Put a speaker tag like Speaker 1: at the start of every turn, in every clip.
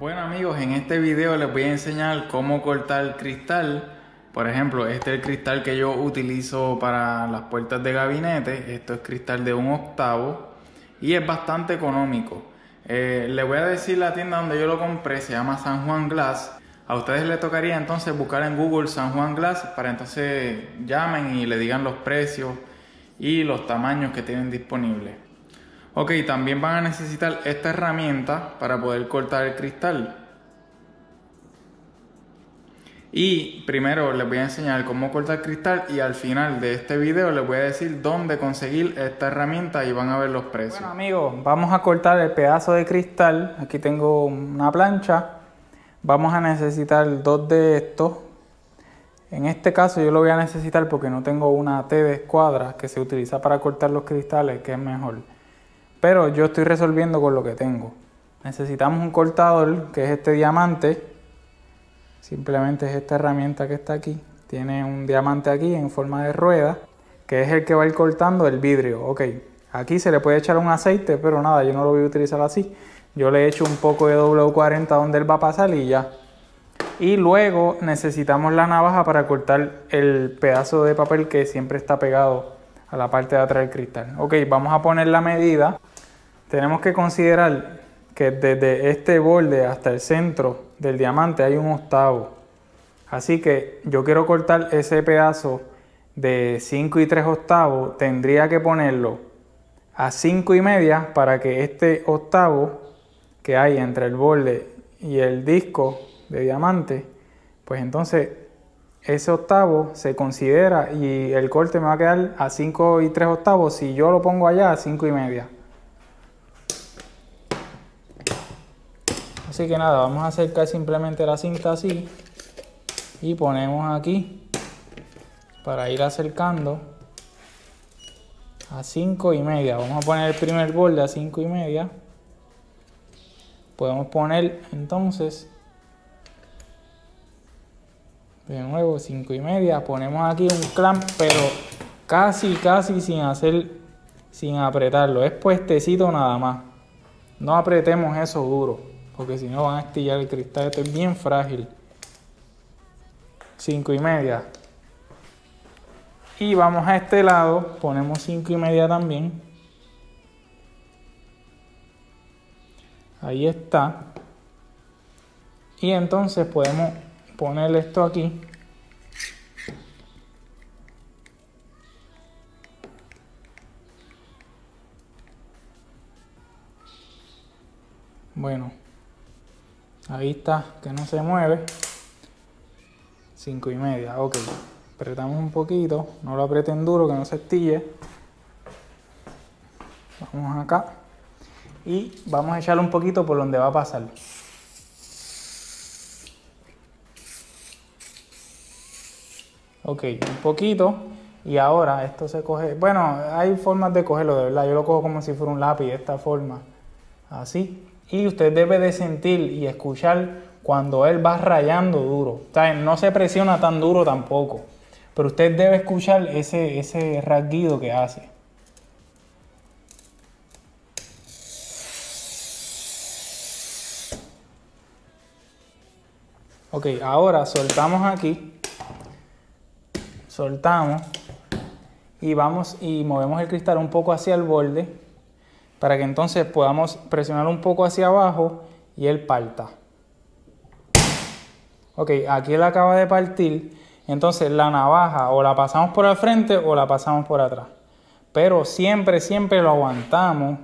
Speaker 1: Bueno amigos, en este video les voy a enseñar cómo cortar cristal. Por ejemplo, este es el cristal que yo utilizo para las puertas de gabinete. Esto es cristal de un octavo y es bastante económico. Eh, les voy a decir la tienda donde yo lo compré, se llama San Juan Glass. A ustedes les tocaría entonces buscar en Google San Juan Glass para entonces llamen y le digan los precios y los tamaños que tienen disponibles. Ok, también van a necesitar esta herramienta para poder cortar el cristal. Y primero les voy a enseñar cómo cortar cristal y al final de este video les voy a decir dónde conseguir esta herramienta y van a ver los precios.
Speaker 2: Bueno amigos, vamos a cortar el pedazo de cristal. Aquí tengo una plancha. Vamos a necesitar dos de estos. En este caso yo lo voy a necesitar porque no tengo una T de escuadra que se utiliza para cortar los cristales, que es mejor. Pero yo estoy resolviendo con lo que tengo. Necesitamos un cortador, que es este diamante. Simplemente es esta herramienta que está aquí. Tiene un diamante aquí en forma de rueda, que es el que va a ir cortando el vidrio. Ok, aquí se le puede echar un aceite, pero nada, yo no lo voy a utilizar así. Yo le echo un poco de W40 donde él va a pasar y ya. Y luego necesitamos la navaja para cortar el pedazo de papel que siempre está pegado a la parte de atrás del cristal. Ok, vamos a poner la medida tenemos que considerar que desde este borde hasta el centro del diamante hay un octavo. Así que yo quiero cortar ese pedazo de 5 y 3 octavos, tendría que ponerlo a 5 y media para que este octavo que hay entre el borde y el disco de diamante, pues entonces ese octavo se considera y el corte me va a quedar a 5 y 3 octavos si yo lo pongo allá a 5 y media. Así que nada, vamos a acercar simplemente la cinta así y ponemos aquí para ir acercando a 5 y media. Vamos a poner el primer borde a 5 y media. Podemos poner entonces de nuevo 5 y media. Ponemos aquí un clamp, pero casi, casi sin hacer, sin apretarlo. Es puestecito nada más. No apretemos eso duro porque si no van a estillar el cristal. Esto es bien frágil. 5 y media. Y vamos a este lado, ponemos 5 y media también. Ahí está. Y entonces podemos poner esto aquí. Bueno, Ahí está, que no se mueve. 5 y media, ok. Apretamos un poquito, no lo aprieten duro, que no se estille. Vamos acá. Y vamos a echarle un poquito por donde va a pasar. Ok, un poquito. Y ahora esto se coge. Bueno, hay formas de cogerlo, de verdad. Yo lo cojo como si fuera un lápiz de esta forma. Así y usted debe de sentir y escuchar cuando él va rayando duro. no se presiona tan duro tampoco, pero usted debe escuchar ese, ese rasguido que hace. Ok, ahora soltamos aquí, soltamos y vamos y movemos el cristal un poco hacia el borde para que entonces podamos presionar un poco hacia abajo y él parta. Ok, aquí él acaba de partir, entonces la navaja o la pasamos por el frente o la pasamos por atrás. Pero siempre, siempre lo aguantamos.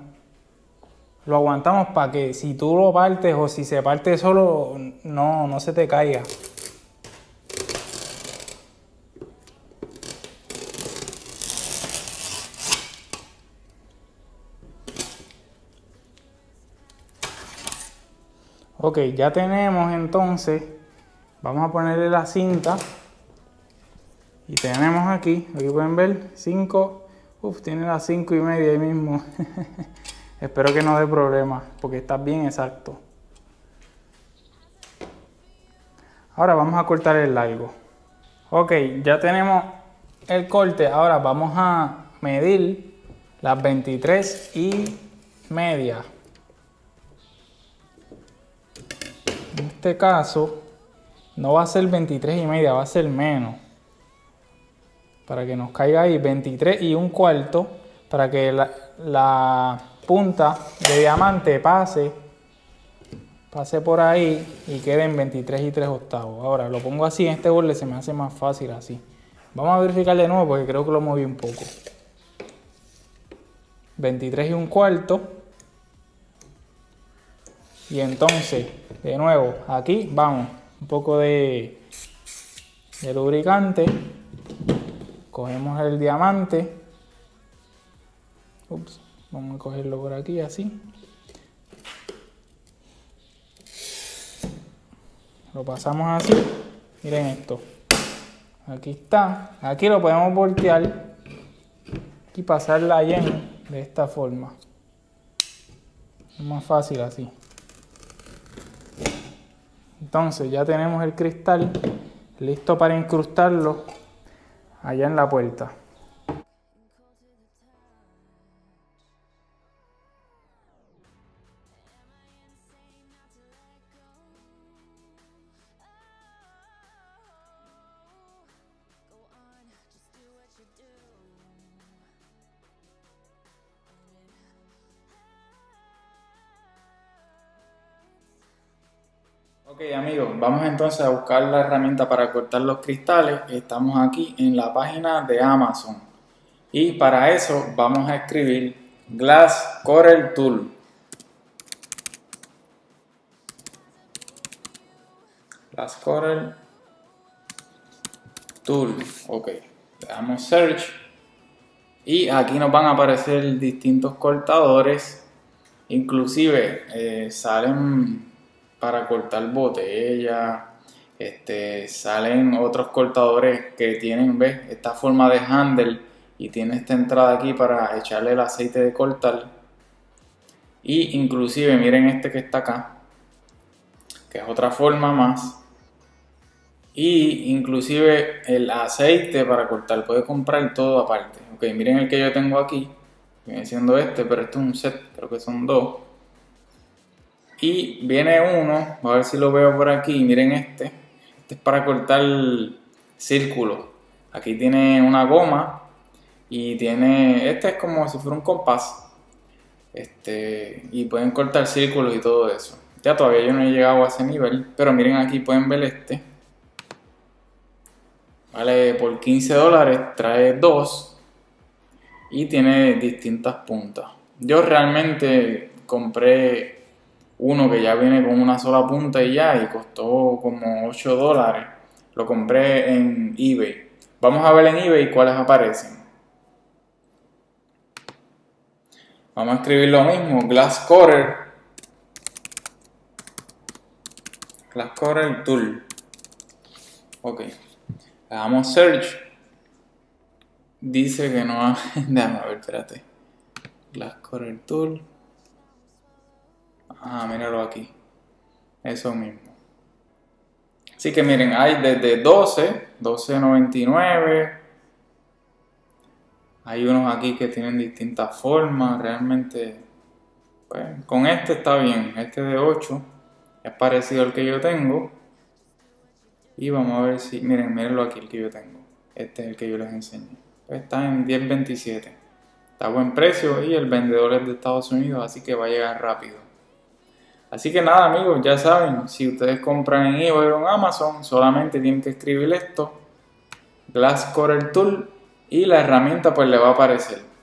Speaker 2: Lo aguantamos para que si tú lo partes o si se parte solo, no, no se te caiga. Ok, ya tenemos entonces, vamos a ponerle la cinta y tenemos aquí, aquí pueden ver, 5, uff, tiene las 5 y media ahí mismo. Espero que no dé problema porque está bien exacto. Ahora vamos a cortar el largo. Ok, ya tenemos el corte. Ahora vamos a medir las 23 y media. Este caso no va a ser 23 y media, va a ser menos. Para que nos caiga ahí 23 y un cuarto, para que la, la punta de diamante pase, pase por ahí y quede en 23 y 3 octavos. Ahora lo pongo así en este borde, se me hace más fácil así. Vamos a verificar de nuevo porque creo que lo moví un poco. 23 y un cuarto. Y entonces, de nuevo, aquí vamos, un poco de, lubricante. Cogemos el diamante. Vamos a cogerlo por aquí así. Lo pasamos así. Miren esto. Aquí está. Aquí lo podemos voltear y pasar la yen de esta forma. Es más fácil así. Entonces ya tenemos el cristal listo para incrustarlo allá en la puerta.
Speaker 1: Ok amigos, vamos entonces a buscar la herramienta para cortar los cristales. Estamos aquí en la página de Amazon. Y para eso vamos a escribir Glass Corel Tool. Glass Corel Tool. Ok, le damos Search. Y aquí nos van a aparecer distintos cortadores. Inclusive eh, salen para cortar botellas. Este, salen otros cortadores que tienen, ¿ves? Esta forma de handle y tiene esta entrada aquí para echarle el aceite de cortar. Y inclusive miren este que está acá, que es otra forma más. Y inclusive el aceite para cortar, puede comprar todo aparte. Ok, miren el que yo tengo aquí, viene siendo este, pero este es un set, creo que son dos. Y viene uno, a ver si lo veo por aquí, miren este. Este es para cortar círculos. Aquí tiene una goma y tiene, este es como si fuera un compás. Este, y pueden cortar círculos y todo eso. Ya todavía yo no he llegado a ese nivel, pero miren aquí pueden ver este. Vale por 15 dólares, trae dos y tiene distintas puntas. Yo realmente compré uno que ya viene con una sola punta y ya, y costó como 8 dólares. Lo compré en eBay. Vamos a ver en eBay cuáles aparecen. Vamos a escribir lo mismo, Glass Corer. Glass Corer Tool. Ok. Le damos search. Dice que no... Déjame ver, espérate. Glass Corer Tool. Ah, míralo aquí. Eso mismo. Así que miren, hay desde 12, 12.99. Hay unos aquí que tienen distintas formas. Realmente, pues, con este está bien. Este de 8 es parecido al que yo tengo. Y vamos a ver si, miren, mírenlo aquí el que yo tengo. Este es el que yo les enseñé. Pues está en 10.27. Está a buen precio y el vendedor es de Estados Unidos, así que va a llegar rápido. Así que nada amigos, ya saben, si ustedes compran en eBay o en Amazon, solamente tienen que escribir esto, Glass Corel Tool, y la herramienta pues le va a aparecer.